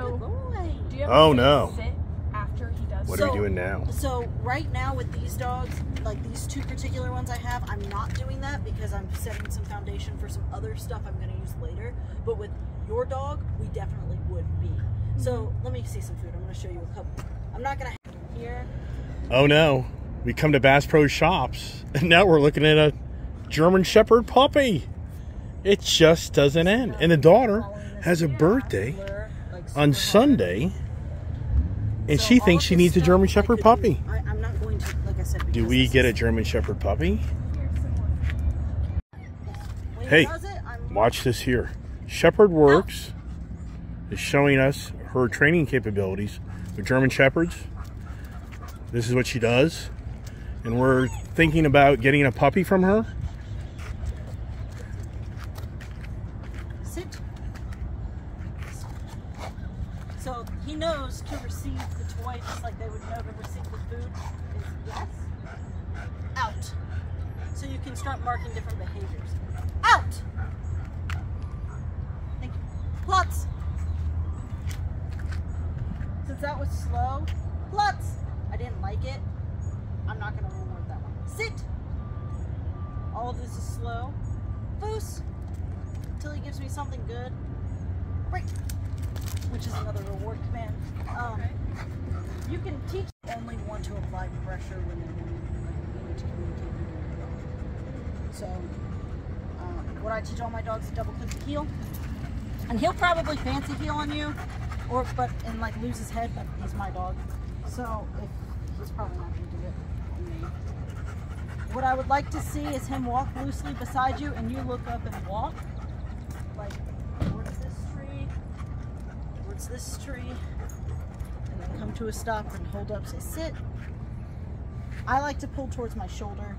So, do you ever Oh, see no. sit after he does What it? are So- we doing now? So right now with these dogs, like these two particular ones I have, I'm not doing that because I'm setting some foundation for some other stuff I'm going to use later. But with your dog, we definitely would be. So mm-hmm. let me see some food. I'm going to show you a couple. I'm not going to have them here. Oh no. We come to Bass Pro Shops and now we're looking at a German Shepherd puppy. It just doesn't end. And the daughter has a birthday Blur, like, on Sunday and So she thinks she needs a German Shepherd puppy. do- I, I'm not going to, like I said. Do we get a German Shepherd puppy? Hey, it, Watch this here. Shepherd Worx is showing us her training capabilities with German Shepherds. This is what she does. And we're thinking about getting a puppy from her. Sit. So he knows to receive the toy just like they would know to receive the food is yes. Out. So you can start marking different behaviors. Out. Thank you. Platz. Since that was slow, Platz. I didn't like it. I'm not gonna reward that one. Sit. All of this is slow. Foos until he gives me something good. Break, which is another reward command. Um, you can teach only want to apply pressure when like, need to communicate with your dog. So, um, what I teach all my dogs is double click to heel, and he'll probably fancy heel on you, or but and like lose his head. But he's my dog, so if he's probably not to do it. me. What I would like to see is him walk loosely beside you and you look up and walk. Like towards this tree, towards this tree, come to a stop and hold up, say sit. I like to pull towards my shoulder.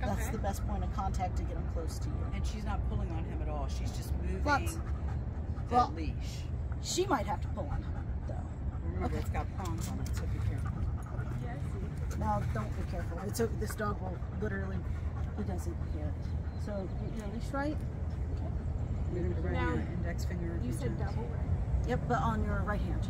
That's Okay. the best point of contact to get him close to you. And she's not pulling on him at all. She's just moving Flux. the Well- leash. She might have to pull on him, though. Remember, Okay. it's got prongs on it, so be careful. Yeah, Now, don't be careful. It's a, this dog will literally, he doesn't hear. So, get your leash right. You're going to run Now, your index finger. You said times. double, right? Yep, but on your right hand.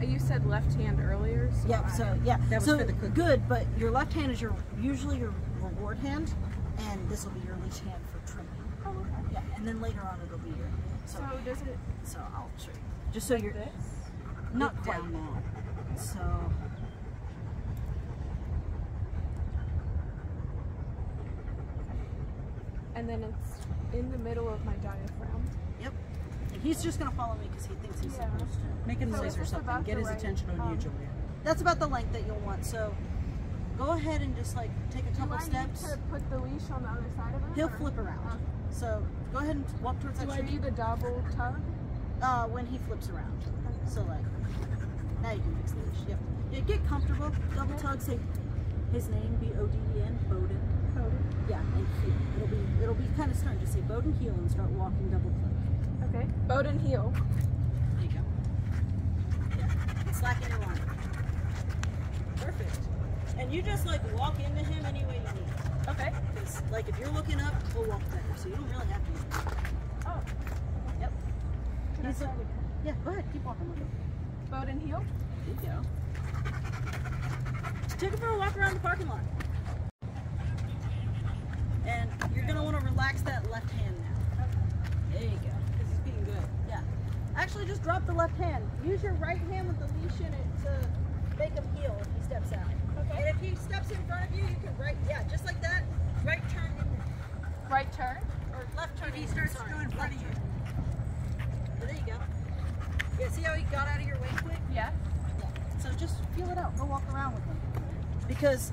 Uh, You said left hand earlier. So Yep. I- So yeah. That was so for the cookie. good, but your left hand is your usually your reward hand, and this will be your leash hand for trimming. Oh, okay. Yeah, and then later on it'll be your. So So does it so I'll show you. Just so you're this? not quite. down now. So And then it's in the middle of my diaphragm. yep. And he's just gonna follow me because he thinks he's Yeah. supposed to. Make a So noise is or something. Get his right, attention on um, you, Julia. That's about the length that you'll want. So go ahead and just like take a Do couple I steps. need to put the leash on the other side of him? He'll or- flip around. Okay. So go ahead and walk towards Do that I tree. need a double tug? uh, when he flips around. So like, now you can fix the leash. Yep. Yeah, get comfortable. Double tug. Say his name. B O D E N. Boden. Boden. Yeah, and heel. It'll be it'll be kind of stern. Just say Boden heel and start walking double click. Okay. Boden heel. There you go. Yeah. Slacken your line. Perfect. And you just like walk into him any way you need. Okay. Because like if you're looking up, he'll walk better. So you don't really have to. Oh. Yep. Can I He's start like- again? Yeah. Go ahead. Keep walking with him. Boden heel. There you go. Take him for a walk around the parking lot. And you're gonna want to relax that left hand now. There you go. Because he's being good. Yeah. Actually, just drop the left hand. Use your right hand with the leash in it to make him heel if he steps out. Okay. And if he steps in front of you, you can right, yeah, just like that. Right turn in, Right turn. or left turn. If he starts to go in front of you. turn. There you go. Yeah, see how he got out of your way quick? Yeah. So just feel it out. Go walk around with them. Because,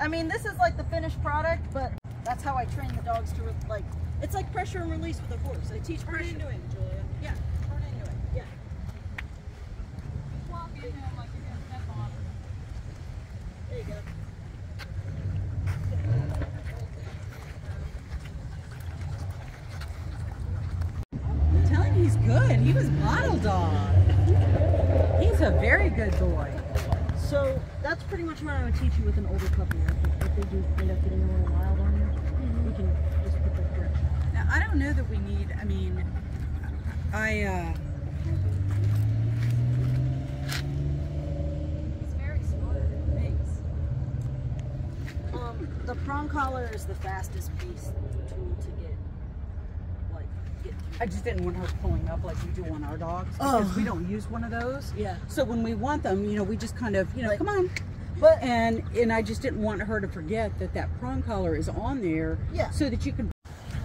I mean, this is like the finished product, but that's how I train the dogs to, like, it's like pressure and release with a horse. I teach pressure. into him, Julia. Yeah, turn a very good boy. So that's pretty much what I would teach you with an older puppy. If, if they do end up getting a little wild on you, mm -hmm. we can just put that here. Now, I don't know that we need, I mean, I, uh, um, the prong collar is the fastest piece tool to get. I just didn't want her pulling up like we do on our dogs Oh. because we don't use one of those. Yeah. So when we want them, you know, we just kind of, you know, Like- come on. But And and I just didn't want her to forget that that prong collar is on there. Yeah. So that you can.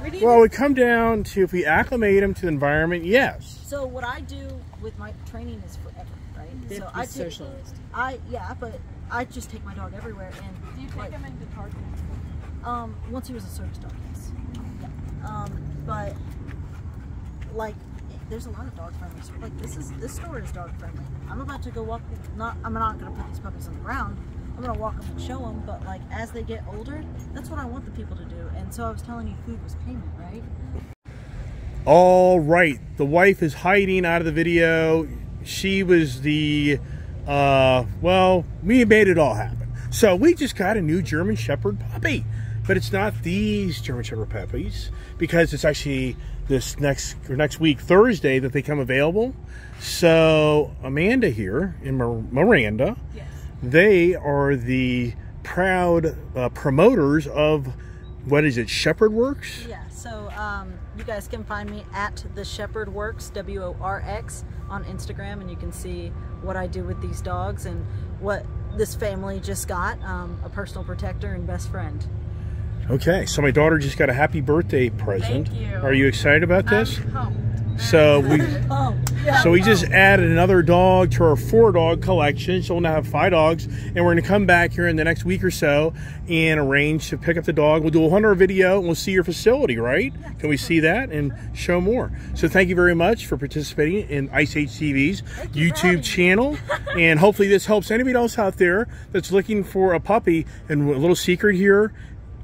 we Well, we come down to if we acclimate them to the environment, yes. So what I do with my training is forever, right? They so have to I be take, socialized. I yeah, but I just take my dog everywhere, and. Do you take like, him into Target? um, once he was a service dog, yes. Yeah. Um, but like, there's a lot of dog friendly. So like, this is this store is dog friendly. I'm about to go walk. Not I'm not gonna put these puppies on the ground. I'm gonna walk them and show them. But like, as they get older, that's what I want the people to do. And so I was telling you, food was payment, right? All right. The wife is hiding out of the video. She was the, uh, well, we made it all happen. So we just got a new German Shepherd puppy. But it's not these German Shepherd puppies because it's actually this next or next week, Thursday, that they come available. So Amanda here and Miranda, Yes. they are the proud uh, promoters of what is it, Shepherd Worx? Yeah, so um, you guys can find me at the Shepherd Worx, W O R X, on Instagram, and you can see what I do with these dogs and what this family just got um, a personal protector and best friend. Okay, so my daughter just got a happy birthday present. Thank you. Are you excited about this? I'm. So we Oh, yeah. so we just added another dog to our four dog collection. So we'll now have five dogs, and we're going to come back here in the next week or so and arrange to pick up the dog. We'll do a hundred video, and we'll see your facility, right? Can we see that and show more? So thank you very much for participating in Ice Age TV's you for having. YouTube channel, and hopefully this helps anybody else out there that's looking for a puppy. And a little secret here: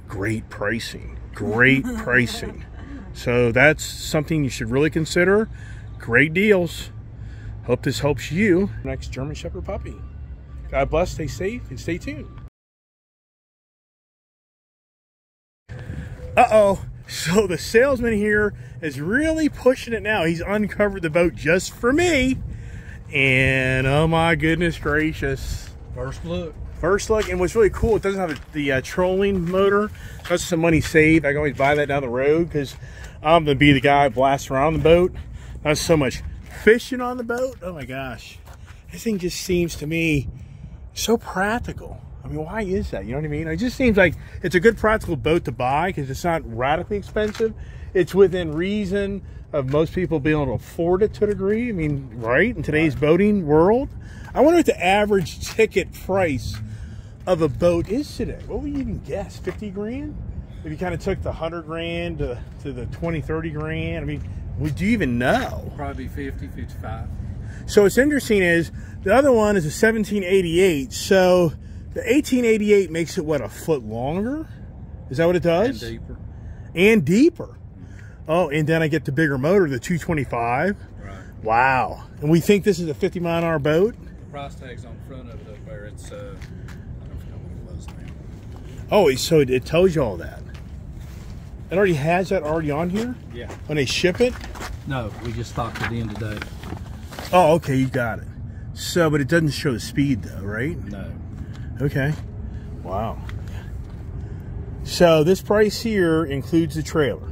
great pricing, great pricing. So that's something you should really consider. Great deals. Hope this helps you. Next German Shepherd puppy. God bless, stay safe, and stay tuned. Uh oh. So the salesman here is really pushing it now. He's uncovered the boat just for me. And oh my goodness gracious. First look. First look, and what's really cool, it doesn't have the uh, trolling motor. That's some money saved. I can always buy that down the road because I'm gonna be the guy blasting around the boat. Not so much fishing on the boat. Oh my gosh, this thing just seems to me so practical. I mean, why is that? You know what I mean? It just seems like it's a good practical boat to buy because it's not radically expensive. It's within reason of most people being able to afford it to a degree. I mean, right? In today's boating world. I wonder what the average ticket price of a boat is today. What would you even guess? 50 grand? If you kind of took the 100 grand to, to the 20, 30 grand. I mean, would you even know? Probably 50, 55. So what's interesting is the other one is a 1788. So the 1888 makes it what a foot longer? Is that what it does? And deeper. And deeper. Oh, and then I get the bigger motor, the 225. Right. Wow. And we think this is a 50 mile an hour boat. Price tag's on front of it up there. It's, uh, I don't know what it was now. Oh, so it, it tells you all that. It already has that already on here Yeah. when they ship it. No, we just stocked it in today. Oh, okay, you got it. So, but it doesn't show the speed though, right? No. Okay. Wow. So this price here includes the trailer.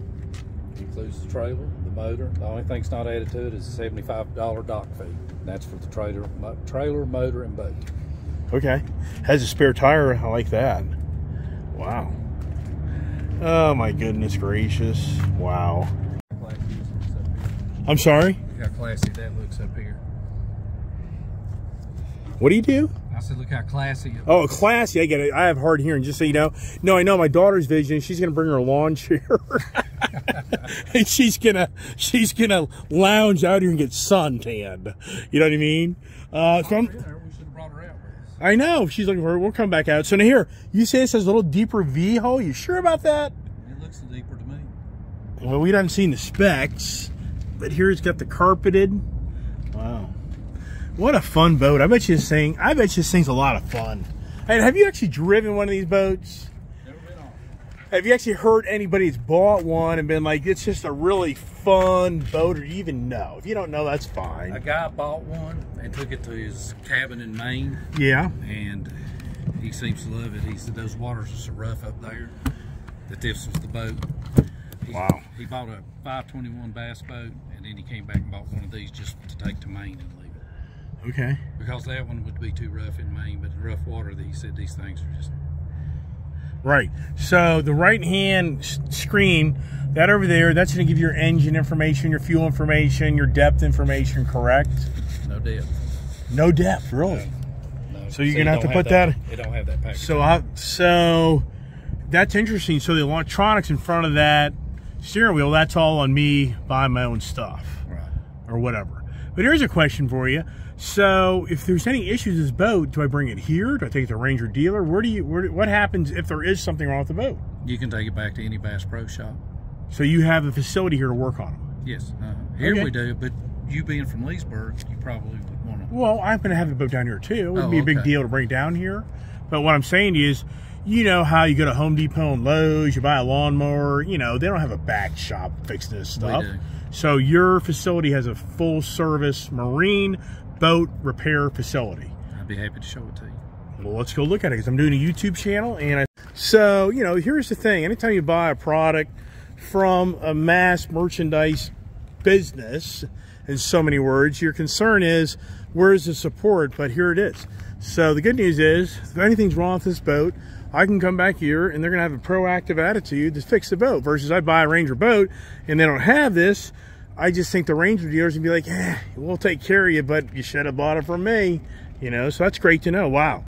Includes the trailer, the motor. The only thing's not added to it is a seventy-five dollar dock fee. That's for the trailer, mo- trailer, motor, and boat. Okay. Has a spare tire. I like that. Wow. Oh my goodness gracious. Wow. I'm sorry. Look how classy that looks up here. What do you do? I said, look how classy. It Oh, classy. I get it. I have hard hearing, just so you know. No, I know my daughter's vision. She's gonna bring her lawn chair. and she's gonna she's gonna lounge out here and get suntanned. You know what I mean? Uh so I'm- We should have brought her out with us. I know. She's looking for it. We'll come back out. So now here, you say it says a little deeper V hull. You sure about that? It looks deeper to me. Well, we haven't seen the specs, but here it's got the carpeted. Wow. What a fun boat. I bet you this thing, I bet you this thing's a lot of fun. And have you actually driven one of these boats? Never been on. Have you actually heard anybody that's bought one and been like, it's just a really fun boat, or you even know? If you don't know, that's fine. A guy bought one and took it to his cabin in Maine, Yeah. and He seems to love it. He said those waters are so rough up there that this was the boat. He, Wow. He bought a 521 bass boat, and then he came back and bought one of these just to take to Maine and leave it. Okay. Because that one would be too rough in Maine, but in rough water, he said these things are just Right. So the right hand screen, that over there, that's going to give your engine information, your fuel information, your depth information, correct? no depth. No depth, really. No. So you're See, gonna it have to don't put that- It don't have that package. So I, so that's interesting. So the electronics in front of that steering wheel, that's all on me buying my own stuff right. or whatever. But here's a question for you. So if there's any issues with this boat, do I bring it here? Do I take it to a Ranger dealer? Where do you? Where, what happens if there is something wrong with the boat? You can take it back to any Bass Pro Shop. So you have a facility here to work on them. Yes. Uh, here Okay. we do, but you being from Leesburg, you probably would want to. Well, I'm going to have the boat down here too. It wouldn't Oh, be a big okay. deal to bring it down here. But what I'm saying is, you know how you go to Home Depot and Lowe's, you buy a lawnmower, you know, they don't have a back shop fixing this stuff. So your facility has a full service marine boat repair facility. I'd be happy to show it to you. Well, let's go look at it because I'm doing a YouTube channel. And I, so, you know, here's the thing. Anytime you buy a product from a mass merchandise business, in so many words, your concern is where's the support? But here it is. So the good news is, if anything's wrong with this boat, I can come back here and they're going to have a proactive attitude to fix the boat. Versus I buy a Ranger boat and they don't have this. I just think the Ranger dealers can be like, eh, we'll take care of you, but you should have bought it from me. You know, so that's great to know. Wow.